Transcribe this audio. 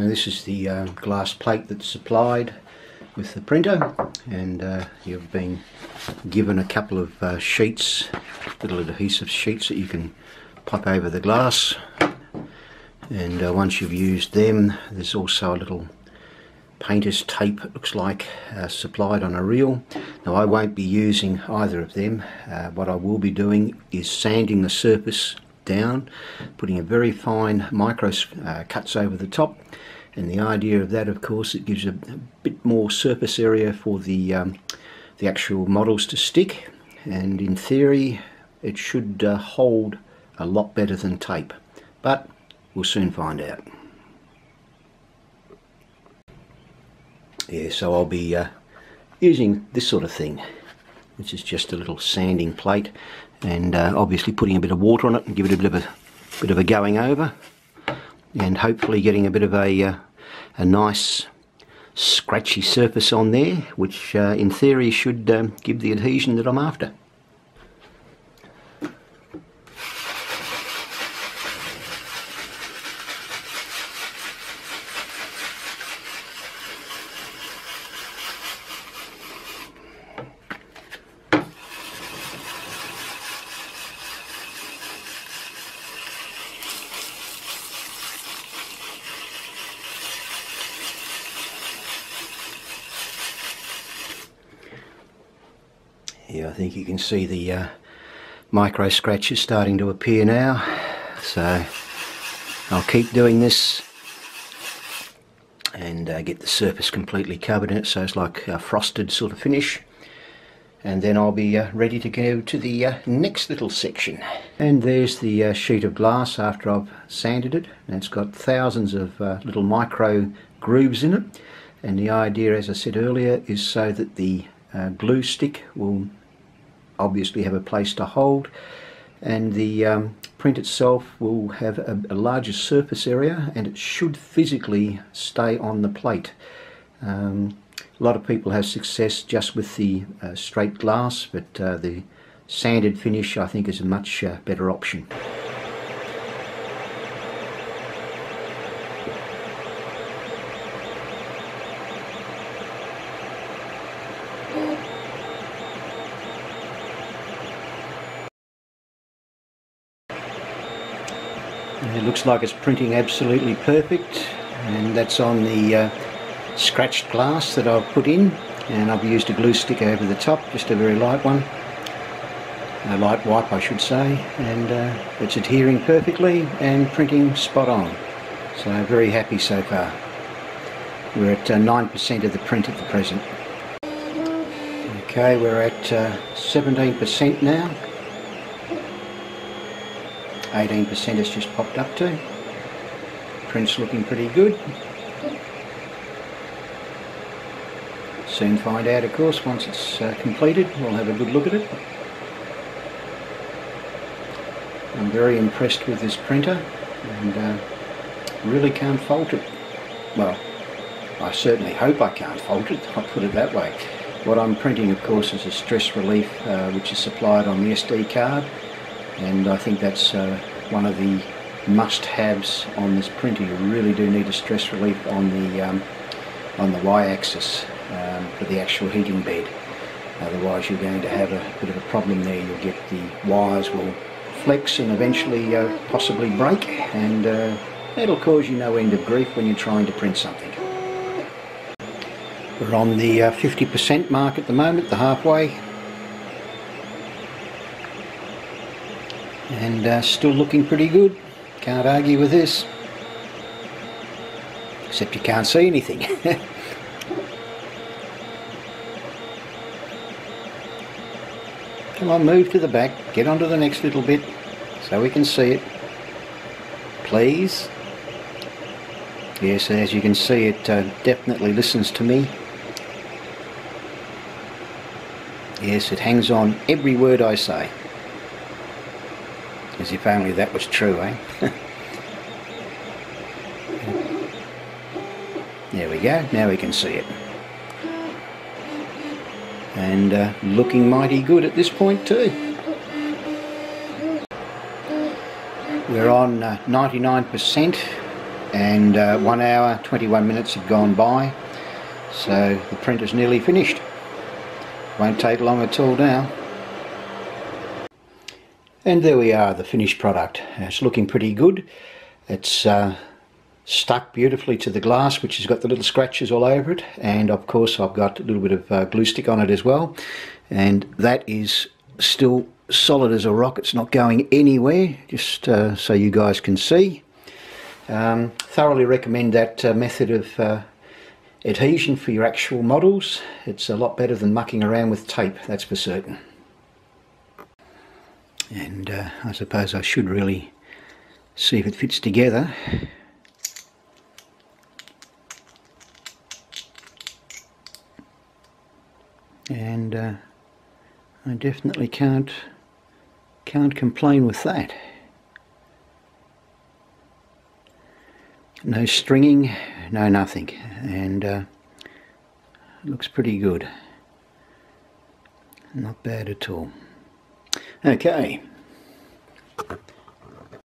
Now this is the uh, glass plate that's supplied with the printer and uh, you've been given a couple of uh, sheets, little adhesive sheets that you can pop over the glass. And uh, once you've used them there's also a little painter's tape it looks like uh, supplied on a reel. Now I won't be using either of them. Uh, what I will be doing is sanding the surface down putting a very fine micro uh, cuts over the top. And the idea of that of course it gives a, a bit more surface area for the um, the actual models to stick. And in theory it should uh, hold a lot better than tape. But we'll soon find out. Yeah so I'll be uh, using this sort of thing. Which is just a little sanding plate and uh, obviously putting a bit of water on it and give it a bit of a bit of a going over and hopefully getting a bit of a, uh, a nice scratchy surface on there which uh, in theory should um, give the adhesion that I'm after. Yeah, I think you can see the uh, micro scratches starting to appear now. So I'll keep doing this and uh, get the surface completely covered in it so it's like a frosted sort of finish. And then I'll be uh, ready to go to the uh, next little section. And there's the uh, sheet of glass after I've sanded it. And it's got thousands of uh, little micro grooves in it. And the idea as I said earlier is so that the uh, glue stick will obviously have a place to hold and the um, print itself will have a, a, larger surface area and it should physically stay on the plate. Um, a lot of people have success just with the uh, straight glass but uh, the sanded finish I think is a much uh, better option. It looks like it's printing absolutely perfect and that's on the uh, scratched glass that I've put in and I've used a glue stick over the top, just a very light one, a light wipe I should say, and uh, it's adhering perfectly and printing spot on. So very happy so far. We're at 9% uh, of the print at the present. Okay, we're at 17% uh, now 18% has just popped up to. Print's looking pretty good. Soon find out of course once it's uh, completed we'll have a good look at it. I'm very impressed with this printer and uh, really can't fault it. Well, I certainly hope I can't fault it, I'll put it that way. What I'm printing of course is a stress relief uh, which is supplied on the SD card and I think that's uh, one of the must-haves on this printer. You really do need a stress relief on the um, on the y-axis um, for the actual heating bed. Otherwise you're going to have a bit of a problem there. You'll get the wires will flex and eventually uh, possibly break and uh, that'll cause you no end of grief when you're trying to print something. We're on the 50% uh, mark at the moment, the halfway. And uh, still looking pretty good. Can't argue with this. Except you can't see anything. Come on move to the back. Get onto the next little bit so we can see it. Please? Yes as you can see it uh, definitely listens to me. Yes it hangs on every word I say as if only that was true, eh? there we go, now we can see it. And uh, looking mighty good at this point too. We're on 99% uh, and uh, one hour 21 minutes have gone by so the print is nearly finished won't take long at all now and there we are the finished product. It's looking pretty good. It's uh, stuck beautifully to the glass which has got the little scratches all over it. And of course I've got a little bit of uh, glue stick on it as well. And that is still solid as a rock. It's not going anywhere just uh, so you guys can see. Um, thoroughly recommend that uh, method of uh, adhesion for your actual models. It's a lot better than mucking around with tape that's for certain and uh, I suppose I should really see if it fits together. And uh, I definitely can't can't complain with that. No stringing no nothing. And uh, looks pretty good. Not bad at all okay